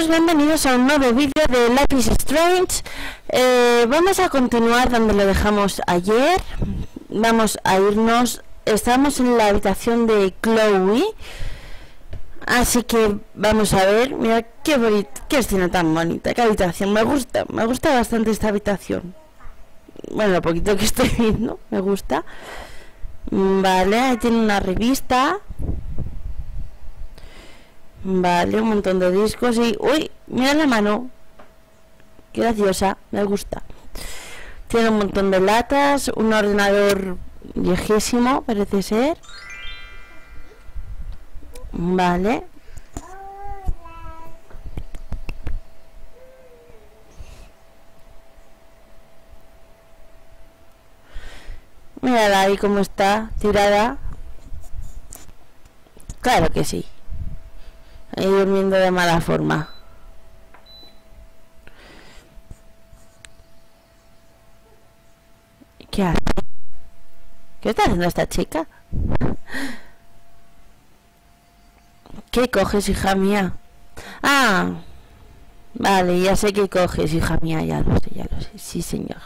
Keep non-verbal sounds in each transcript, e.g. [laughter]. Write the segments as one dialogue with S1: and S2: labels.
S1: chicos, bienvenidos a un nuevo vídeo de Life is Strange. Eh, Vamos a continuar donde lo dejamos ayer. Vamos a irnos Estamos en la habitación de Chloe. Así que vamos a ver Mira qué bonita, qué escena tan bonita Qué habitación, me gusta, me gusta bastante esta habitación. Bueno, lo poquito que estoy [laughs] viendo, me gusta. Vale, ahí tiene una revista Vale, un montón de discos y... ¡Uy! Mira la mano. Qué graciosa, me gusta. Tiene un montón de latas, un ordenador viejísimo, parece ser. Vale. Mírala ahí cómo está, tirada. Claro que sí. Ahí durmiendo de mala forma. ¿Qué hace? ¿Qué está haciendo esta chica? ¿Qué coges, hija mía? Ah, vale, ya sé que coges, hija mía, ya lo sé, ya lo sé. Sí, señor.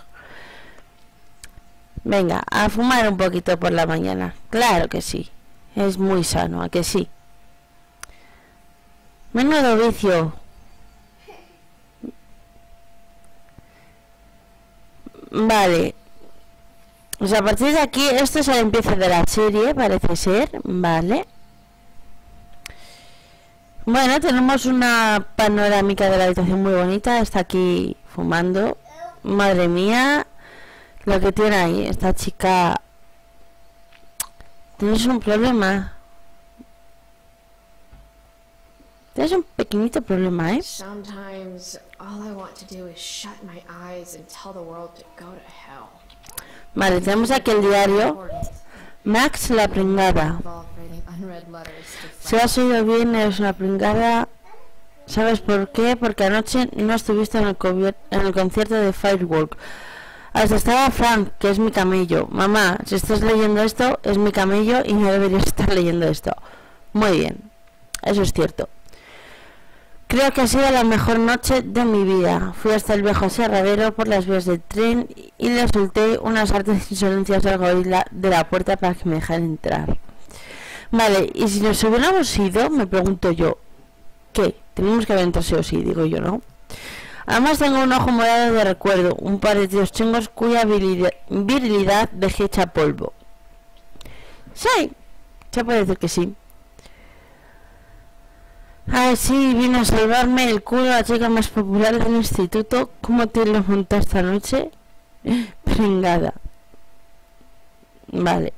S1: Venga, a fumar un poquito por la mañana. Claro que sí. Es muy sano, ¿a que sí? Menudo vicio. Vale. Sea, a partir de aquí, esto es el empiece de la serie, parece ser. Vale. Bueno, tenemos una panorámica de la habitación muy bonita. Está aquí fumando. Madre mía, lo que tiene ahí. Esta chica... Tienes un problema. Tienes un pequeñito problema, ¿eh? Vale, tenemos aquí el diario. Max la pringada. Si has oído bien, eres una pringada. ¿Sabes por qué? Porque anoche no estuviste en el, en el concierto de Firework. Hasta estaba Frank, que es mi camello. Mamá, si estás leyendo esto, es mi camello y no deberías estar leyendo esto. Muy bien, eso es cierto. Creo que ha sido la mejor noche de mi vida. Fui hasta el viejo aserradero por las vías del tren y le solté unas artes insolencias al gorila de la puerta para que me dejara entrar. Vale, y si nos hubiéramos ido, me pregunto yo, ¿qué? Tenemos que haber entrado sí digo yo, ¿no? Además tengo un ojo morado de recuerdo, un par de tíos chingos cuya virilidad dejé hecha polvo. Sí, se puede decir que sí. Ah, sí, vino a salvarme el culo la chica más popular del instituto. ¿Cómo te lo montaste esta noche? [laughs] Pringada. Vale.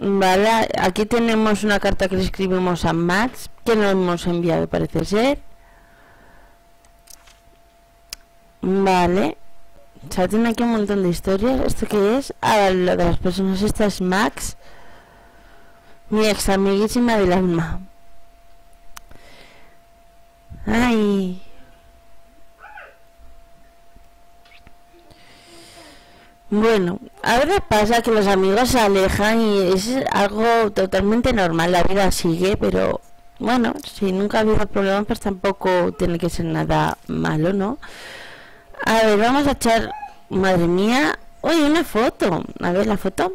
S1: Vale, aquí tenemos una carta que le escribimos a Max, que nos hemos enviado, parece ser. Vale. O sea, tiene aquí un montón de historias. ¿Esto qué es? Ah, lo de las personas. Esta es Max. Mi ex amiguísima del alma. Ay. Bueno, a veces pasa que los amigos se alejan y es algo totalmente normal, la vida sigue, pero bueno, si nunca ha habido problemas, pues tampoco tiene que ser nada malo, ¿no? A ver, vamos a echar, madre mía, oye, una foto, a ver la foto.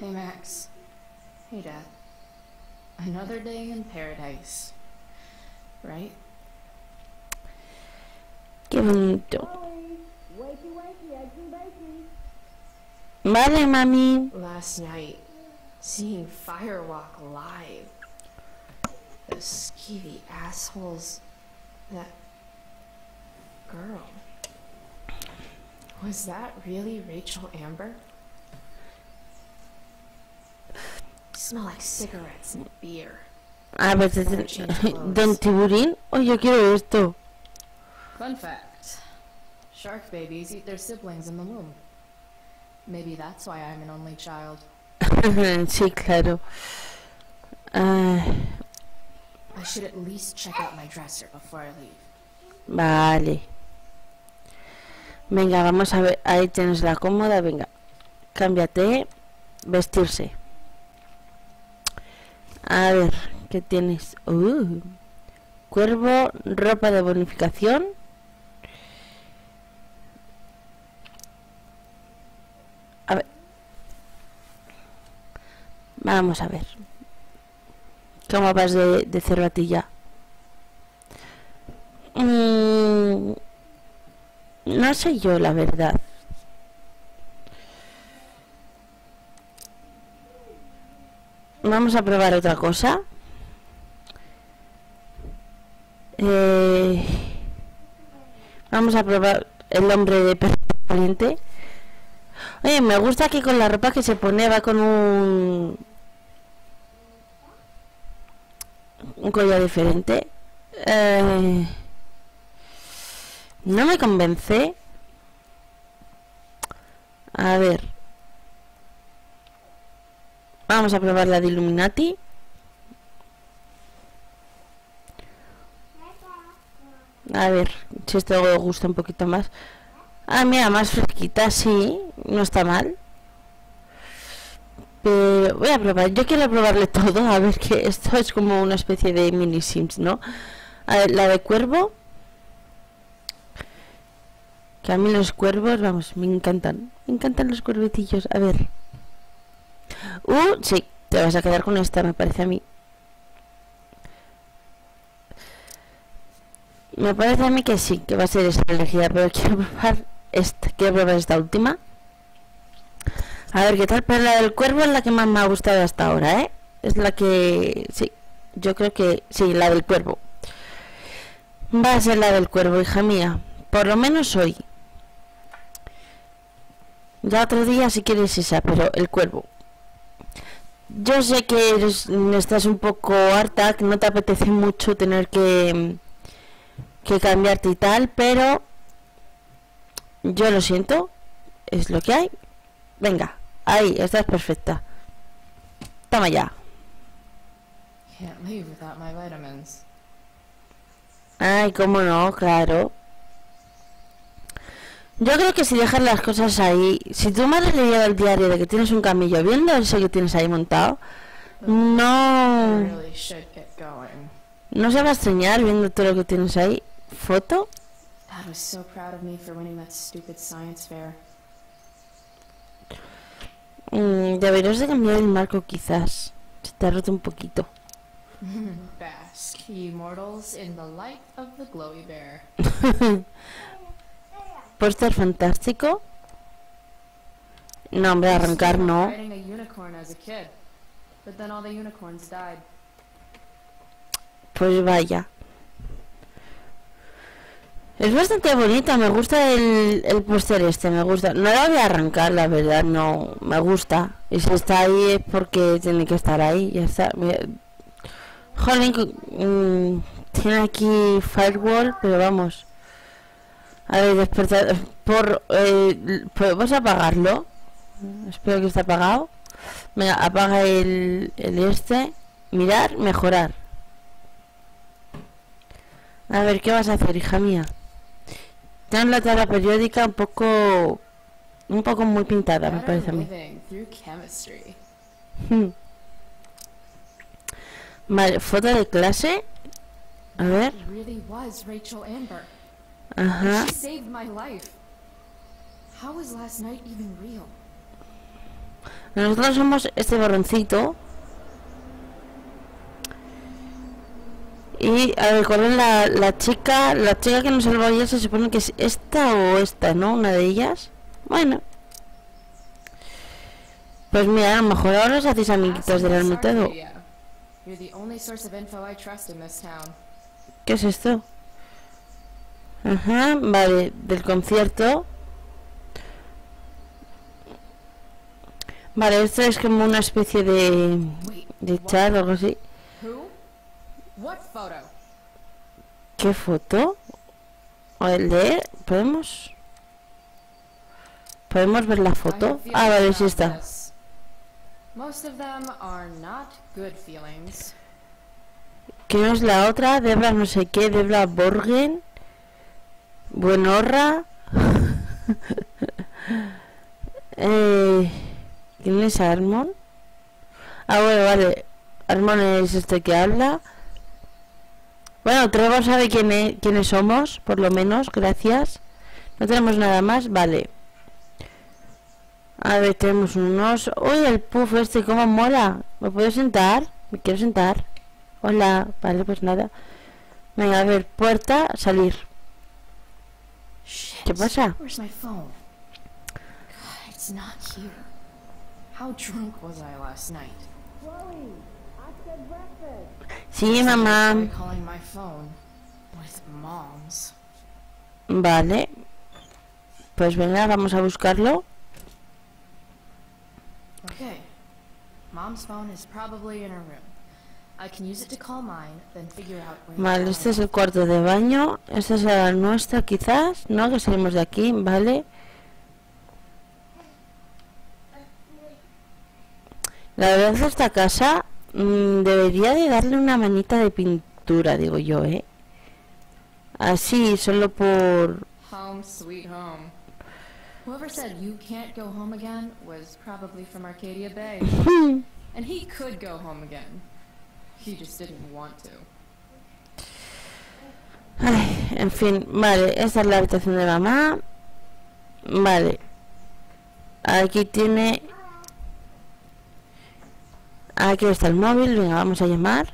S2: Hey Max. Hey Dad. Another day in paradise. Right?
S1: Give Qué bonito. Vale, mami.
S2: Last night, seeing Firewalk live. Those skeevy assholes. That girl. Was that really Rachel Amber? Smell like cigarettes and beer.
S1: A ver, Don Tiburín. Oh, yo quiero esto.
S2: Fun fact. Shark babies eat their siblings in the womb. Maybe that's why I'm an only child. [laughs]
S1: sí, claro. Uh...
S2: I should at least check out my dresser before I leave.
S1: Vale. Venga, vamos a ver. Ahí tienes la cómoda. Venga. Cámbiate. Vestirse. A ver, ¿qué tienes? Uh, cuervo, ropa de bonificación. A ver. Vamos a ver. ¿Cómo vas de, de cervatilla? Mm, no sé yo, la verdad. Vamos a probar otra cosa. Eh, vamos a probar el hombre de perro caliente. Oye, me gusta que con la ropa que se pone va con un... Un collar diferente. Eh, no me convence. A ver. Vamos a probar la de Illuminati. A ver si esto gusta un poquito más. Ah, mira, más fresquita, sí. No está mal. Pero voy a probar. Yo quiero probarle todo. A ver que esto es como una especie de mini sims, ¿no? A ver, la de cuervo. Que a mí los cuervos, vamos, me encantan. Me encantan los cuervecillos. A ver. Uh, sí, te vas a quedar con esta, me parece a mí. Me parece a mí que sí, que va a ser esa elegida, pero quiero probar esta, quiero probar esta última. A ver qué tal, pero la del cuervo es la que más me ha gustado hasta ahora, ¿eh? Es la que... sí, yo creo que sí, la del cuervo. Va a ser la del cuervo, hija mía. Por lo menos hoy. Ya otro día si quieres esa, pero el cuervo. Yo sé que eres, estás un poco harta, que no te apetece mucho tener que, que cambiarte y tal, pero yo lo siento, es lo que hay. Venga, ahí, estás perfecta. Toma ya.
S2: Can't leave without my vitamins.
S1: Ay, cómo no, claro. Yo creo que si dejas las cosas ahí, si tu madre le llega el diario de que tienes un camillo viendo eso que tienes ahí montado, no, no se va a extrañar viendo todo lo que tienes ahí. ¿Foto?
S2: Me.
S1: Mm, deberías de cambiar el marco quizás. Se te ha roto un poquito. Póster fantástico. No, hombre, arrancar no. Pues vaya. Es bastante bonita, me gusta el, el póster este, me gusta. No la voy a arrancar, la verdad, no, me gusta. Y si está ahí es porque tiene que estar ahí, ya está. Mira. Jolín, cu- mm, tiene aquí firewall, pero vamos. A ver, despertar. Por, eh, ¿Podemos apagarlo? Espero que esté apagado. Venga, apaga el, este. Mirar, mejorar. A ver, ¿qué vas a hacer, hija mía? Tienes la tabla periódica un poco... Un poco muy pintada, me parece a mí. [laughs] Vale, foto de clase. A ver. Ajá. Nosotros somos este borroncito. Y a ver, ¿cuál es la, la chica? La chica que nos salvó ayer se supone que es esta o esta, ¿no? Una de ellas. Bueno. Pues mira, a lo mejor ahora os hacéis amiguitos del
S2: town.
S1: ¿Qué es esto? Ajá, vale, del concierto. Vale, esto es como una especie de, de chat o algo así. ¿Qué foto? A ver, leer, ¿podemos? ¿Podemos ver la foto? Ah, vale, sí está. ¿Quién es la otra? Debra no sé qué, Debra Borgen. Buenorra. [laughs] eh, ¿Quién es Armon? Ah, bueno, vale. Armon es este que habla. Bueno, Trevor sabe quién es- quiénes somos, por lo menos, gracias. No tenemos nada más, vale. A ver, tenemos unos... Uy, el puff este, cómo mola. ¿Me puedo sentar? Me quiero sentar. Hola, vale, pues nada. Venga, a ver, puerta, salir. ¿Qué pasa?
S2: Where's my phone? God, it's not here. How drunk was I last night?
S1: Sí, mamá.
S2: Calling my phone with mom's.
S1: Vale. Pues venga, vamos a buscarlo.
S2: Okay. Mom's phone is probably in her room.
S1: Vale, este es el cuarto de baño. Esta es la nuestra, quizás, ¿no? Que salimos de aquí, vale. La verdad, esta casa mm, debería de darle una manita de pintura, digo yo, ¿eh? Así, solo por...
S2: Home sweet home. Whoever said you can't go home again was probably from Arcadia Bay. [laughs] and he could go home again. He just didn't want to.
S1: Ay, en fin, vale, esta es la habitación de mamá. Vale. Aquí tiene... Aquí está el móvil, venga, vamos a llamar.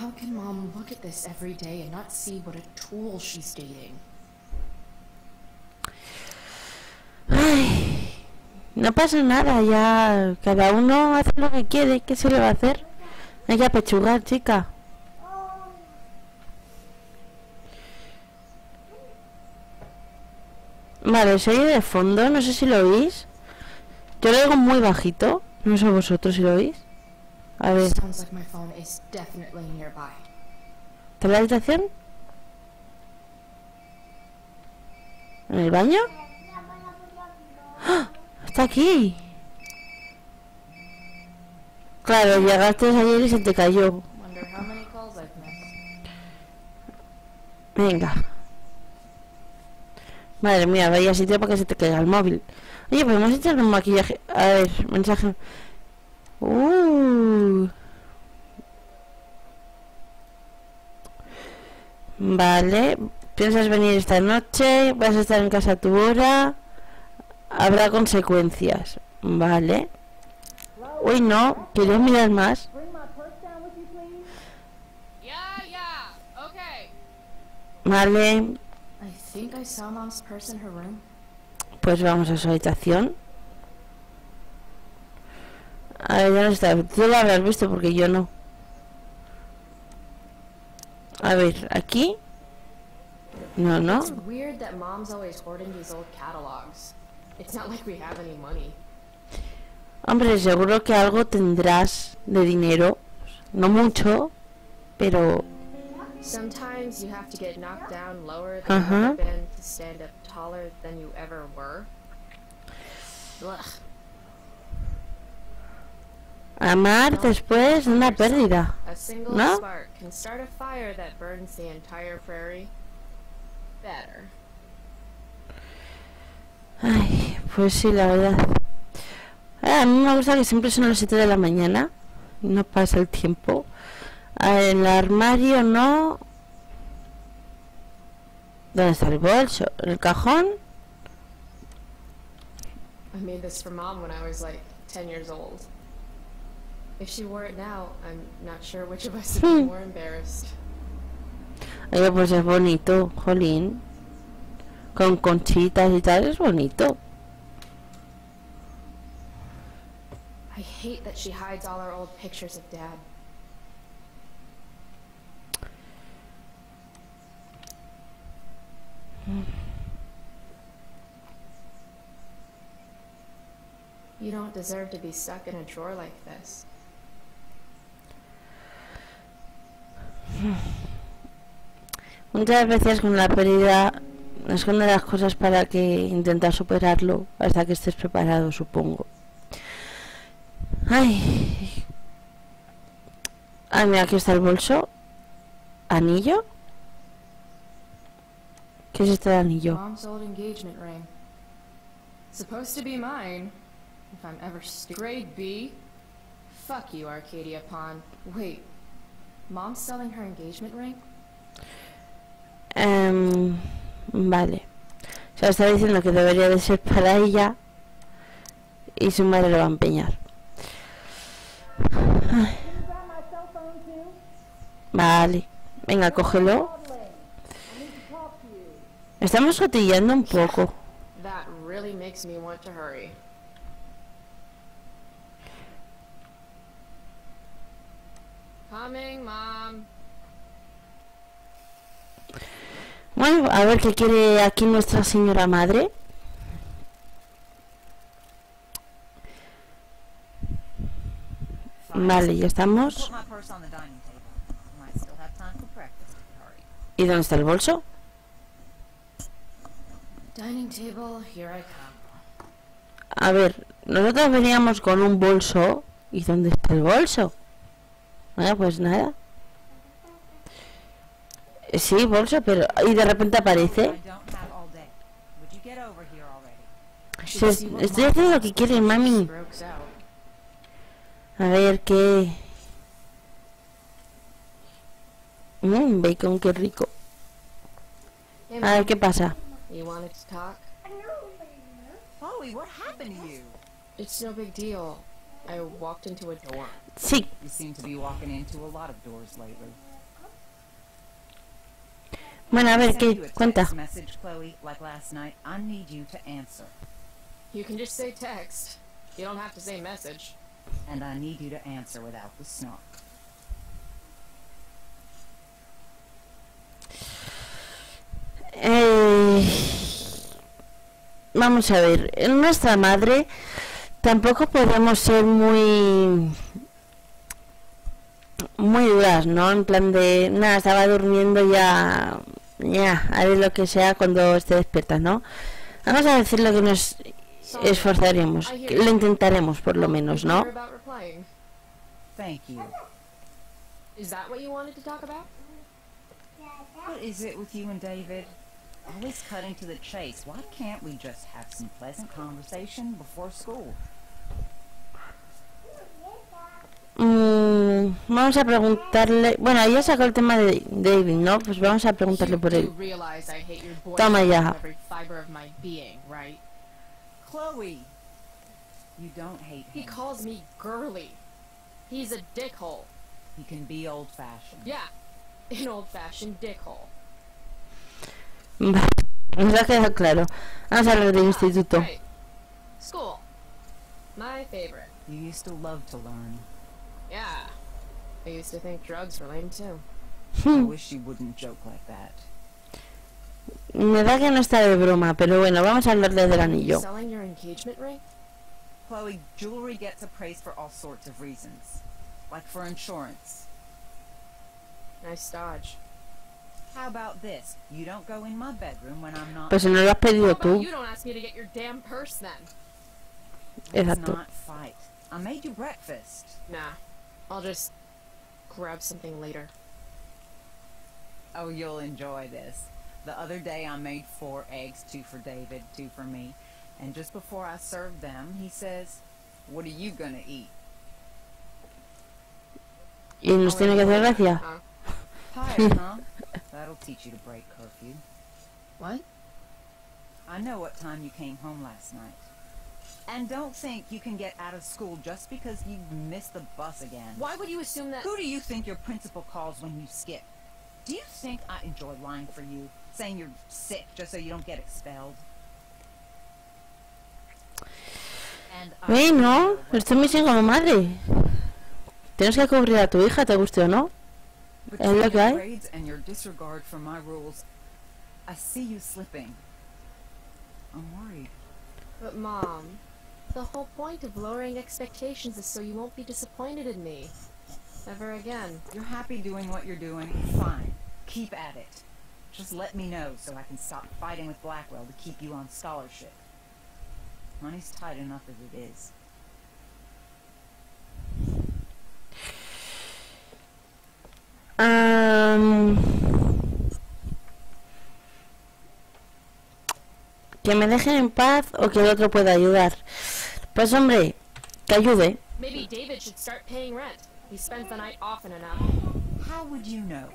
S2: How can mom look at this every day and not see what a tool she's dating?
S1: Ay, no pasa nada, ya cada uno hace lo que quiere, ¿qué se le va a hacer? Hay que apechugar, chica. Vale, se oye de fondo, no sé si lo oís. Yo lo oigo muy bajito, no sé vosotros si lo oís. A ver. ¿está en la habitación? ¿En el baño? ¡Ah! ¡Está aquí! Claro, llegaste ayer y se te cayó. Venga. Madre mía, vaya sitio para que se te caiga el móvil. Oye, podemos echarle un maquillaje. A ver, mensaje. Uh. Vale. ¿Piensas venir esta noche? ¿Vas a estar en casa a tu hora? Habrá consecuencias. Vale. Uy, no. Quería mirar más. Vale.
S2: I think I saw mom's purse in her room.
S1: Pues vamos a su habitación. A ver, ya no está. Tú lo habrás visto porque yo no. A ver, aquí. No, no.
S3: It's weird that mom's always hoarding these old catalogs. It's not like we have any money.
S1: Hombre, seguro que algo tendrás de dinero. No mucho, pero... Amar después de una pérdida. No? Ay, pues sí, la verdad. A mí me gusta que siempre son las 7 de la mañana. No pasa el tiempo. Ah, En el armario no. ¿Dónde está el bolso? ¿En el cajón?
S3: I made this for mom when I was like 10 years old. If she wore it now, I'm not sure which of us would be
S1: Hmm.
S3: more embarrassed.
S1: Oye, pues es bonito, jolín. Con conchitas y tal, es bonito.
S3: I hate that she hides all our old pictures of dad. You don't deserve to be stuck in a drawer like this.
S1: Muchas veces con la pérdida esconde las cosas para que intentar superarlo hasta que estés preparado, supongo. Ay. Ay, mira, aquí está el bolso. ¿Anillo? ¿Qué es este anillo?
S2: Supposed to be mine. If I'm ever grade B. Fuck you, Arcadia Pond. Wait, mom's selling her engagement ring?
S1: Em, vale. O sea, está diciendo que debería de ser para ella y su madre lo va a empeñar. Ay. Vale. Venga, cógelo. Estamos cotillando un poco.
S3: That really makes me want to hurry. Coming, mom.
S1: Bueno, a ver qué quiere aquí nuestra señora madre. Vale, ya estamos.
S4: Put my purse on the dining table. Might still have time for breakfast if you hurry.
S1: ¿Y dónde está el bolso? A ver, nosotros veníamos con un bolso. ¿Y dónde está el bolso? Bueno, pues nada. Sí, bolso, pero... Y de repente aparece. Estoy haciendo lo que quiere, mami. A ver qué... Mmm, bacon, qué rico. A ver qué pasa.
S3: You wanted to talk?
S4: Chloe, what happened to you?
S3: It's no big deal. I walked into a door.
S1: Sí,
S4: You seem to be walking into a lot of doors lately.
S1: bueno, a ver, ¿qué? Cuenta.
S4: text message, Chloe, like last night. I need you to answer,
S3: You can just say text. You don't have to say message.
S4: and I need you to answer without the snark.
S1: Eh, vamos a ver, en nuestra madre tampoco podemos ser muy muy duras, ¿no? En plan de, nada, estaba durmiendo ya, ya, haré lo que sea cuando esté despierta, ¿no? Vamos a decir lo que nos esforzaremos, que lo intentaremos por lo menos, ¿no?
S3: Care about replying.
S4: Thank you.
S3: Is that what you wanted to talk about?
S4: What is it with you and David? Always cutting to the chase. Why can't we just have some pleasant conversation before school?
S1: Mm, vamos a preguntarle, bueno, ya sacó el tema de David, ¿no? Pues vamos a preguntarle
S2: you
S1: por
S2: do
S1: él.
S2: realize I hate your boyfriend
S1: Toma ya.
S2: with every fiber of my being, right?
S4: Chloe, you don't hate him.
S3: He
S4: him.
S3: calls me girly. He's a dickhole.
S4: He can be old-fashioned.
S3: Yeah, an old-fashioned dickhole. [laughs]
S1: Vale, nos ha quedado claro. Vamos a hablar del ah, instituto.
S3: Right. School. My favorite.
S4: You used to love to learn.
S3: Yeah. I used to think drugs were lame too.
S4: I hmm. wish you wouldn't joke like that.
S1: Me da que no está de broma, pero bueno, vamos a hablarle del
S3: You
S1: anillo.
S3: selling your engagement ring?
S4: Chloe, jewelry gets appraised for all sorts of reasons. Like for insurance.
S3: Nice dodge.
S4: How about this? You don't go in my bedroom when I'm not.
S1: Pues si no lo has pedido tú.
S3: you don't ask me to get your damn purse then?
S4: Let's
S1: Exacto.
S4: not fight. I made you breakfast.
S3: Nah. I'll just grab something later.
S4: Oh, you'll enjoy this. The other day I made four eggs, two for David, two for me. And just before I served them, he says, What are you gonna eat?
S1: Y nos oh, tiene que hacer gracia.
S3: Uh-huh.
S4: Tired, huh? That'll teach you to break curfew.
S3: what?
S4: I know what time you came home last night. And don't think you can get out of school just because you missed the bus again.
S3: Why would you assume that?
S4: Who do you think your principal calls when you skip? Do you think I enjoy lying for you, saying you're sick just so you don't get expelled? And I
S1: Bueno, estoy muy bien como madre. Tienes que cubrir a tu hija, te guste o no.
S4: Between
S1: lo que
S4: your grades and your disregard for my rules, I see you slipping. I'm worried.
S3: But mom, the whole point of lowering expectations is so you won't be disappointed in me. Ever again.
S4: You're happy doing what you're doing. Fine. Keep at it. Just let me know so I can stop fighting with Blackwell to keep you on scholarship. Money's tight enough as it is.
S1: Am, que me dejen en paz o que el otro pueda ayudar. Pues hombre, que ayude.
S3: Maybe David should start paying rent. He spends the night often enough.
S4: How would you know?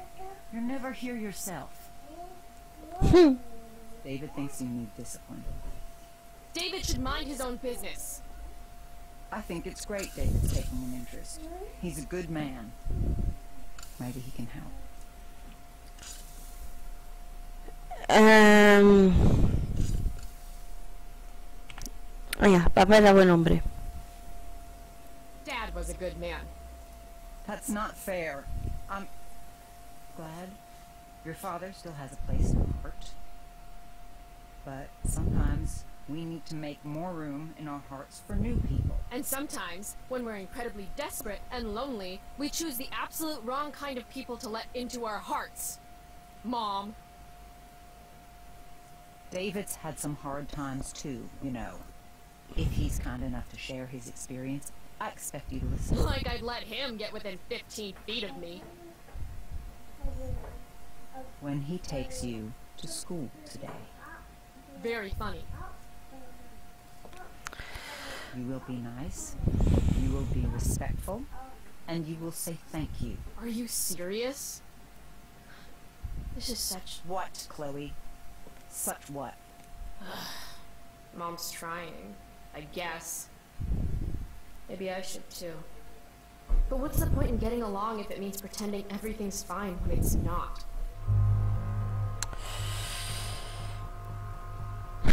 S4: You're never here yourself. Hmm. David thinks you need discipline.
S3: David should mind his own business.
S4: I think it's great David's taking an interest. He's a good man. Maybe he can help.
S1: Um, oh em, Venga, papá era buen hombre.
S3: Dad was a good man.
S4: That's not fair. I'm glad your father still has a place in the heart. But sometimes we need to make more room in our hearts for new people.
S3: And sometimes, when we're incredibly desperate and lonely, we choose the absolute wrong kind of people to let into our hearts. Mom.
S4: David's had some hard times too, you know. If he's kind enough to share his experience, I expect you to listen.
S3: Like I'd let him get within 15 feet of me.
S4: When he takes you to school today,
S3: Very funny.
S4: You will be nice, you will be respectful, and you will say thank you.
S3: Are you serious? This is such...
S4: What, Chloe? Such what? [sighs]
S3: Mom's trying. I guess. Maybe I should too. But what's the point in getting along if it means pretending everything's fine when it's not?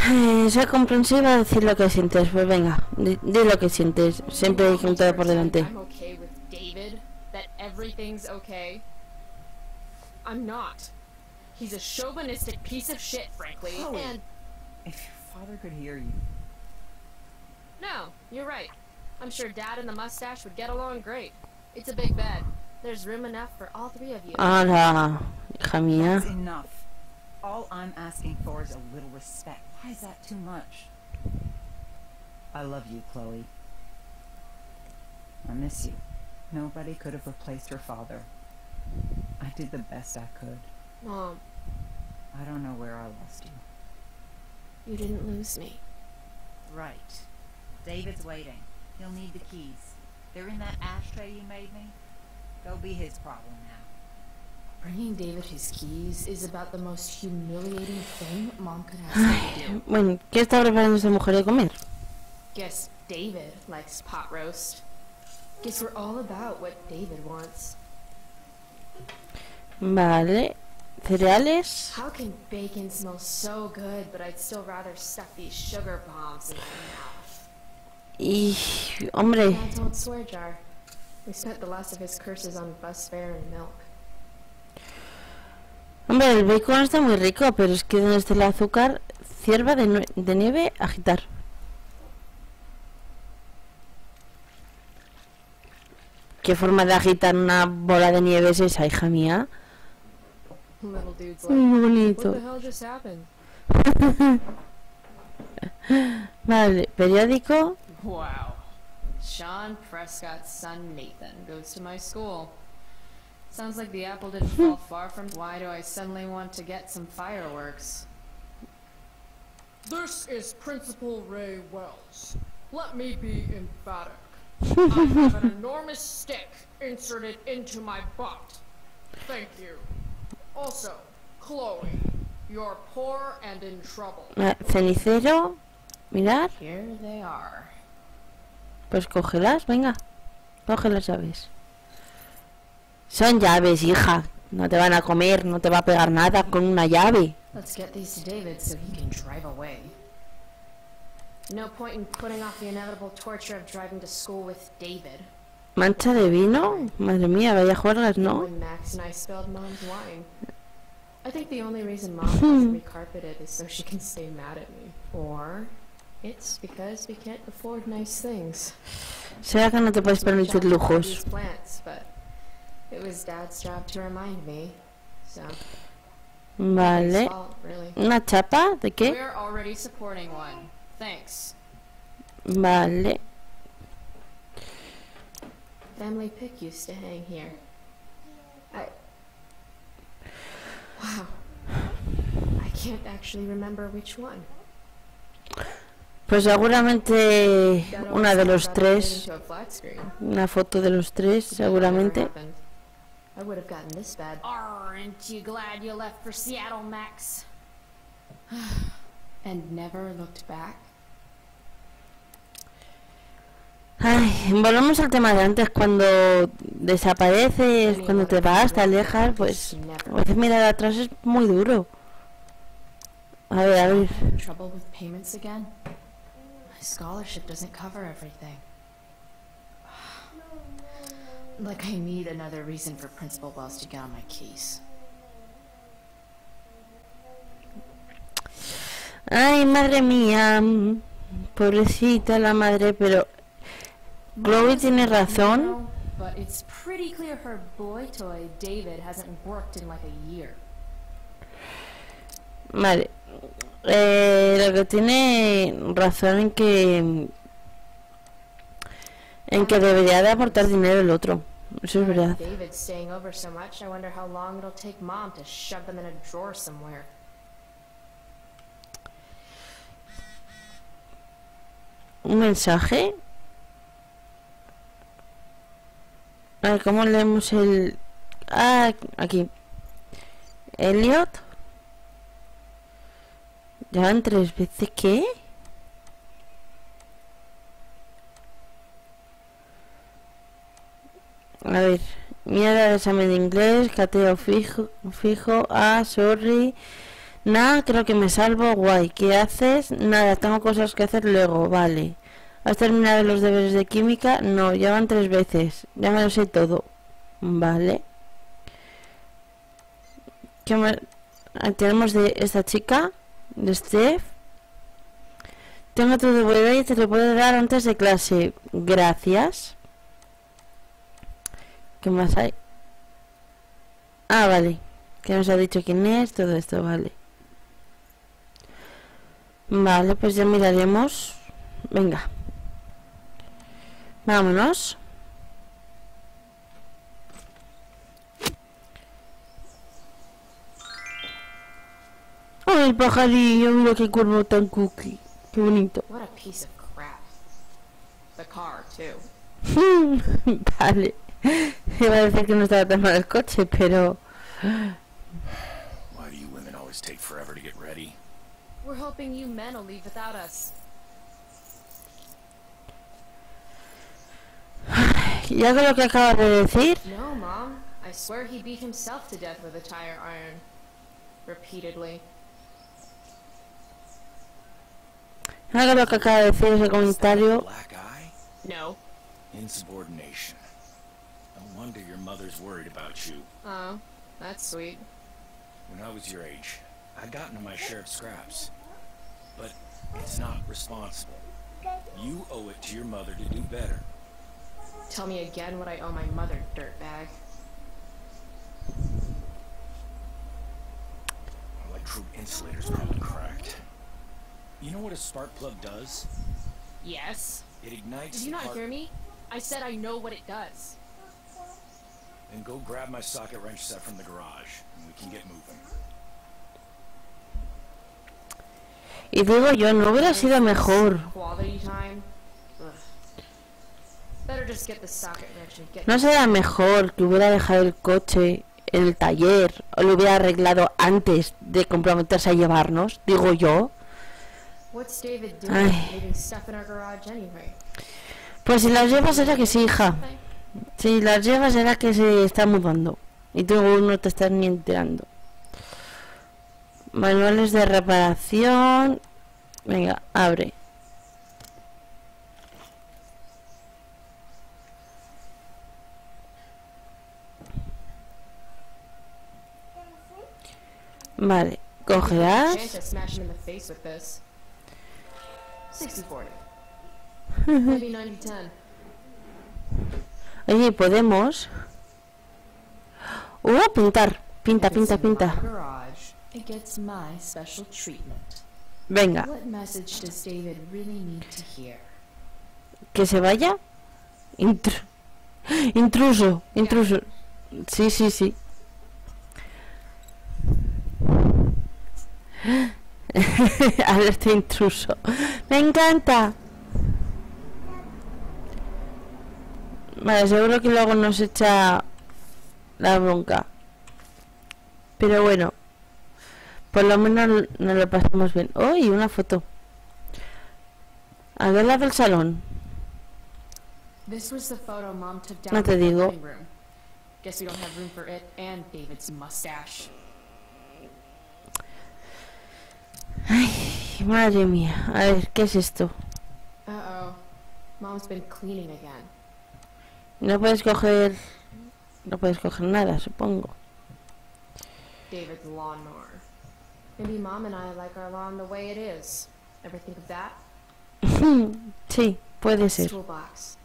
S1: Eh, Sea comprensiva, decir lo que sientes. Pues venga, di, di lo que sientes. Siempre hay un todo por delante.
S3: I'm okay with David. That everything's okay. I'm not. He's a chauvinistic piece of shit, frankly.
S4: Chloe.
S3: And
S4: If your father could hear you.
S3: no, you're right. I'm sure Dad and the mustache would get along great. It's a big bed. There's room enough for all three of you.
S1: Ahora, hija mía.
S4: That's enough. All I'm asking for is a little respect. Why is that too much? I love you, Chloe. I miss you. Nobody could have replaced your father. I did the best I could.
S3: Mom,
S4: I don't know where I lost you.
S3: you didn't lose me.
S4: Right. David's waiting. He'll need the keys. They're in that ashtray you made me. They'll be his problem now.
S2: Bringing David his keys is about the most humiliating thing Mom could ask me to do.
S1: Bueno, ¿qué está preparando esta mujer de comer?
S3: Guess David likes pot roast. Guess we're all about what David wants.
S1: Vale. Cereales.
S3: How can bacon smell so good, but I'd still rather stuff these sugar bombs in my mouth?
S1: Y, hombre,
S3: Dad's old swear jar. We spent the last of his curses on bus fare and milk.
S1: Hombre, el bacon está muy rico, pero es que donde está el azúcar, cierva de, de nieve, agitar. ¿Qué forma de agitar una bola de nieve es esa, hija mía? Muy bonito.
S3: the hell just happened? [laughs]
S1: Vale, periódico.
S2: Wow. Sean Prescott's son Nathan goes to my school. Sounds like the apple didn't fall [laughs] far from. Why do I suddenly want to get some fireworks?
S5: This is Principal Ray Wells. Let me be emphatic. [laughs] I have an enormous stick inserted into my butt. Thank you. Also, Chloe, you're poor and in trouble.
S1: Cenicero. Mirar.
S2: Here they are.
S1: Pues cógelas, venga. Coge las llaves. Son llaves, hija. No te van a comer, no te va a pegar nada con una llave.
S2: Let's get these to David so he can drive away.
S3: No point in putting off the inevitable torture of driving to school with David.
S1: Mancha de vino. Madre mía, vaya juergas, ¿no?
S3: When Max and I spilled Mom's wine. I think the only reason Mom hasn't recarpeted is so she can stay mad at me. Or it's because we can't afford nice things.
S1: Será que no te puedes permitir
S3: These
S1: lujos.
S3: plants, but
S1: Vale. ¿Una chapa? ¿De qué?
S2: We're already supporting one. Thanks.
S1: Vale.
S3: Family pic used to hang here. I. Wow. I can't actually remember which one.
S1: Pues seguramente una de los tres, una foto de los tres, seguramente.
S3: Never happened. I would have gotten this bad.
S2: Aren't you glad you left for Seattle, Max? [sighs] and never looked back?
S1: Ay, volvemos al tema de antes, cuando desapareces, cuando te vas, te alejas, pues a veces mirar atrás es muy duro. A ver, a ver.
S2: Trouble with payments again? My scholarship doesn't cover everything. Like I need another reason for Principal Wells to get on my case.
S1: Ay, madre mía. Pobrecita la madre, pero Chloe tiene razón.
S2: know, But it's pretty clear her boy toy, David, hasn't worked in like a year.
S1: Vale. Eh, lo que tiene razón en que en que debería de aportar dinero el otro. Eso es verdad. Un mensaje. A ver, ¿cómo leemos el...? Ah, aquí. Elliot. ¿Llevan tres veces qué? A ver. Examen de inglés, cateo fijo, fijo, ah, sorry. Nada, creo que me salvo, guay. ¿Qué haces? Nada, tengo cosas que hacer luego, vale. ¿Has terminado los deberes de química? No, ya van tres veces. Ya me lo sé todo. Vale. ¿Qué más? Ah, tenemos de esta chica, de Steph. Tengo tu DVD y te lo puedo dar antes de clase. Gracias. ¿Qué más hay? Ah, vale. Que nos ha dicho quién es, todo esto, vale. Vale, pues ya miraremos. Venga. Vámonos. ¡Ay, el pajarillo! Mira qué cuervo tan cookie. Qué bonito.
S3: What a piece of crap. The car, too. [laughs]
S1: vale. [laughs] Iba a decir que no estaba tan mal el coche, pero...
S6: Why do you women always take forever to get ready?
S3: We're hoping you men will leave without us. [sighs]
S1: Ya con lo que acabas de decir,
S3: No, Mom. I swear he beat himself to death with a tire iron. Repeatedly.
S1: ya con lo que acaba de decir ese comentario?
S3: No.
S6: Insubordination. Wonder your mother's worried about you.
S3: Oh, that's sweet.
S6: When I was your age, I'd gotten my share of scraps. But it's not responsible. You owe it to your mother to do better.
S3: Tell me again what I owe my mother, dirtbag.
S6: Electrode insulator's probably cracked. You know what a spark plug does?
S3: Yes?
S6: It ignites
S3: Did you not hear me? I said I know what it does.
S6: Then go grab my socket wrench set from the garage, and we can get moving.
S1: y digo yo, no hubiera sido mejor. ¿No será mejor que hubiera dejado el coche en el taller o lo hubiera arreglado antes de comprometerse a llevarnos? Digo yo.
S3: What's David doing
S1: Ay.
S3: leaving stuff in our garage anyway?
S1: Pues si las llevas será que sí, hija. Si las llevas será que se está mudando. Y tú no te estás ni enterando. Manuales de reparación. Venga, abre. Vale, cogerás. [laughs]
S3: Chance to smash him in the face with this. 60-40. Maybe 90-10.
S1: Oye, podemos. Uh, pintar. Pinta, pinta, pinta. Venga, que se vaya. Intru- intruso, intruso. Sí, sí, sí. [gasps] Alerta intruso. Me encanta. Vale, seguro que luego nos echa la bronca. Pero bueno. Por lo menos nos lo pasamos bien. ¡Uy! una foto. A ver la del salón. No te digo. Ay, madre mía. A ver, ¿qué es esto?
S3: Uh-oh. Mom's been cleaning again.
S1: No puedes coger... No puedes coger nada, supongo.
S3: David's lawnmower. Maybe Mom and I like our lawn the way it is. Ever think of that? [laughs]
S1: sí, puede ser.
S3: Toolbox.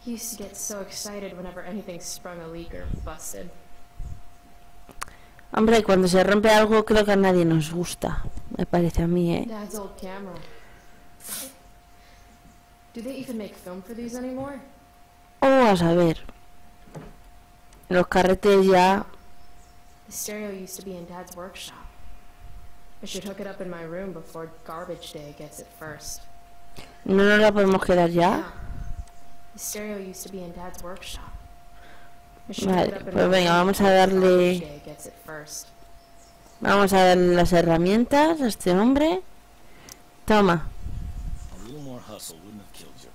S3: He used to get so excited whenever anything sprung a leak or busted.
S1: Hombre, cuando se rompe algo creo que a nadie nos gusta. Me parece a mí, ¿eh?
S3: Dad's old camera. Do they even make film for these anymore?
S1: Oh, a saber. Los carretes ya...
S3: The stereo used to be in Dad's workshop. I should hook it up in my room before garbage day gets it first.
S1: No nos la podemos quedar ya.
S3: The stereo used to be in Dad's workshop.
S1: Vale, pues venga, vamos a darle-. Vamos a darle las herramientas a este hombre. Toma.
S6: A little more hustle wouldn't have killed you.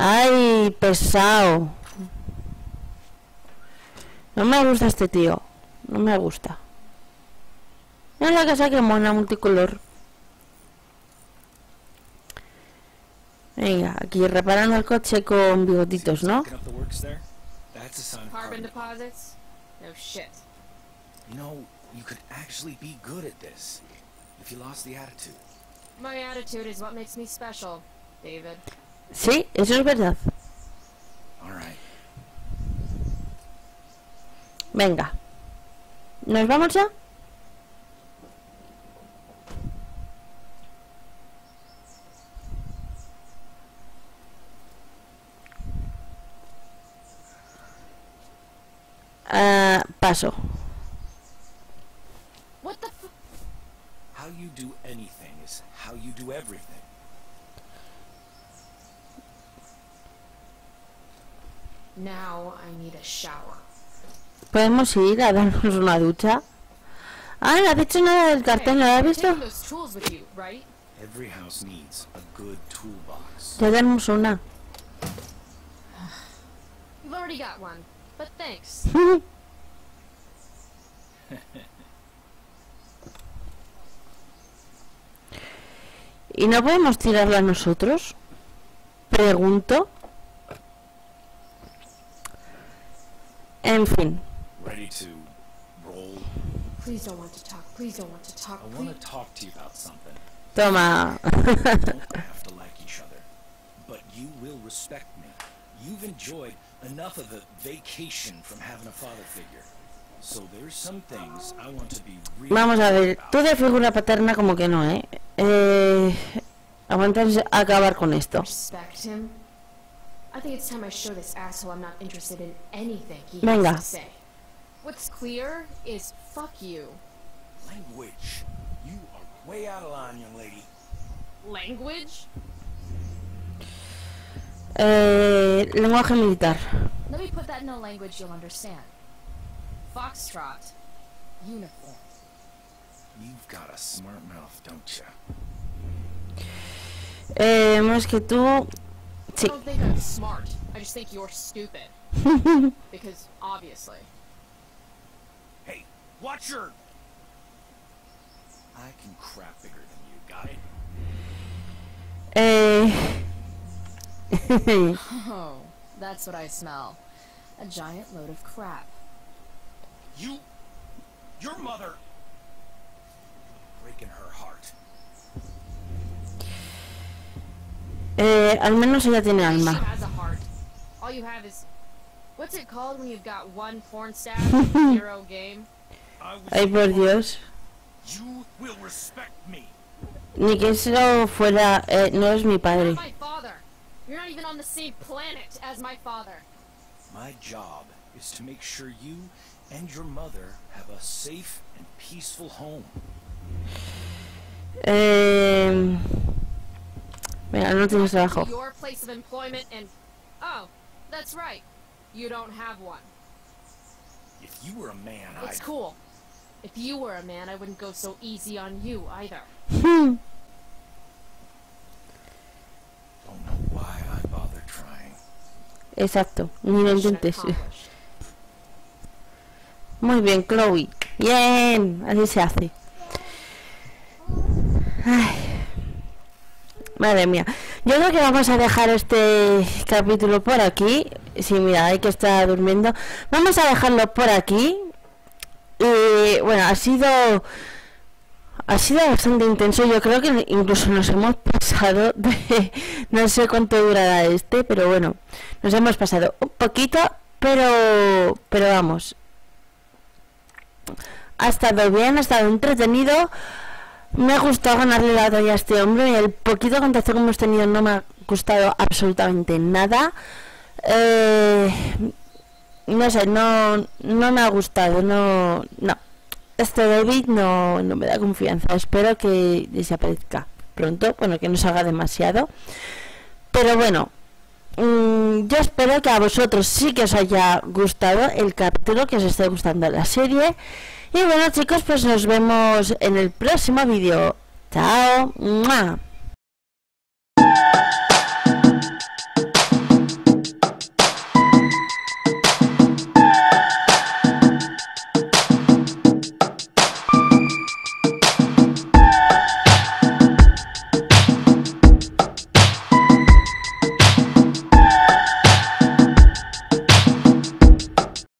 S1: Ay, pesado. No me gusta este tío. No me gusta. Mira la casa que mona multicolor. Venga, aquí reparando el coche con bigotitos, ¿no?
S3: Carbon. deposits? Shit.
S6: You know, you could actually be good at this if you lost the attitude.
S3: My attitude is what makes me special, David.
S1: Sí, eso es verdad. Venga. ¿Nos vamos ya? Ah, paso.
S3: What the f-
S6: How you do anything is how you do everything.
S3: Now I need a shower.
S1: ¿Podemos ir a darnos una ducha? Ah, no has dicho nada del cartel, ¿no lo has visto? Ya tenemos una. [sighs]
S3: You've already got one, but thanks. [laughs] [laughs]
S1: ¿Y no podemos tirarla nosotros? Pregunto. En fin.
S6: Ready to roll?
S3: Please don't want to talk. Please don't want to talk.
S6: I want to talk to you about something.
S1: Toma.
S6: Have [laughs] to like each other, but you will respect me. You've enjoyed enough of the vacation from having a father figure. So there's some things I want to be really
S1: Vamos a ver. Tú de figura paterna como que no, ¿eh? Eh... Aguantarse a acabar con esto.
S3: I think it's time I show this asshole I'm not interested in anything he
S1: Venga.
S3: has to say. What's clear is fuck you.
S6: Language. You are way out of line, young lady.
S3: Language?
S1: Eh... Lenguaje militar.
S2: Let me put that in a language you'll understand. Foxtrot. Uniform.
S6: You've got a smart mouth, don't you?
S1: Eh... Es que tú...
S3: I don't think I'm smart. I just think you're stupid. [laughs] because obviously.
S6: Hey, watch your... I can crap bigger than you, got it?
S1: Eh... [laughs]
S2: Oh, that's what I smell. A giant load of crap.
S6: You... Your mother... Breaking her heart.
S1: Eh... Al menos ella tiene alma.
S3: has a heart. All you have is. What's it called when you've got one porn stat and zero [laughs] game?
S6: I was
S1: Ay, por Dios.
S6: You will respect me.
S1: Ni que eso fuera... eh, no es mi padre.
S3: not my father. You're not even on the same planet as my father.
S6: My job is to make sure you and your mother have a safe and peaceful home.
S1: Eh, venga, no tienes trabajo.
S5: Your place of employment and oh, that's right. You don't have one.
S6: If you were a man, I'd...
S5: It's cool. If you were a man, I wouldn't go so easy on you either. Hmm.
S6: Don't know why I bother trying.
S1: Exacto, ni lo
S5: Mission
S1: intentes. Muy bien, Chloe. Bien, así se hace. Ay. Madre mía. Yo creo que vamos a dejar este capítulo por aquí. Sí, mira, hay que estar durmiendo. Vamos a dejarlo por aquí. Y bueno, ha sido ha sido bastante intenso. Yo creo que incluso nos hemos pasado [laughs] de no sé cuánto durará este, pero bueno, nos hemos pasado un poquito, pero pero vamos, ha estado bien, ha estado entretenido. Me ha gustado ganarle la batalla a este hombre. El poquito contacto que hemos tenido no me ha gustado absolutamente nada. Eh, no sé, no, no me ha gustado. No, no. Este David no, no me da confianza. Espero que desaparezca pronto. Bueno, que no salga demasiado. Pero bueno, mm, yo espero que a vosotros sí que os haya gustado el capítulo, que os esté gustando la serie. Y bueno chicos, pues nos vemos en el próximo vídeo. Chao.